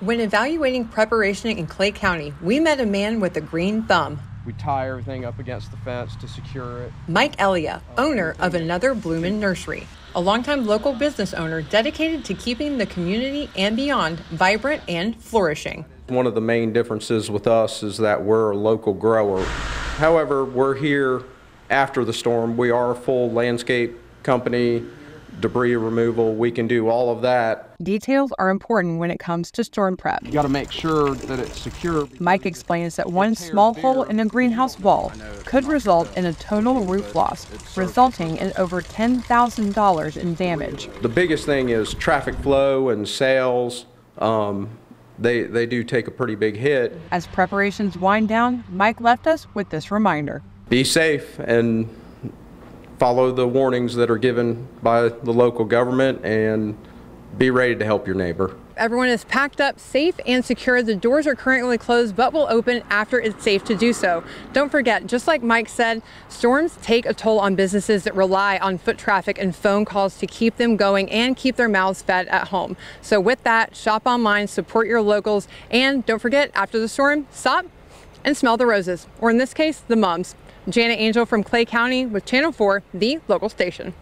When evaluating preparation in Clay County, we met a man with a green thumb. We tie everything up against the fence to secure it. Mike Elia, owner of another Bloomin' Nursery, a longtime local business owner dedicated to keeping the community and beyond vibrant and flourishing. One of the main differences with us is that we're a local grower. However, we're here after the storm. We are a full landscape company, debris removal. We can do all of that. Details are important when it comes to storm prep. You got to make sure that it's secure. Mike explains that one small hole in a greenhouse wall could result in a total roof loss, resulting in over $10,000 in damage. The biggest thing is traffic flow and sales. Um, they, they do take a pretty big hit. As preparations wind down, Mike left us with this reminder. Be safe and follow the warnings that are given by the local government and be ready to help your neighbor. Everyone is packed up, safe, and secure. The doors are currently closed, but will open after it's safe to do so. Don't forget, just like Mike said, storms take a toll on businesses that rely on foot traffic and phone calls to keep them going and keep their mouths fed at home. So, with that, shop online, support your locals, and don't forget, after the storm, stop and smell the roses, or in this case, the mums. Jana Angel from Clay County with Channel 4, the local station.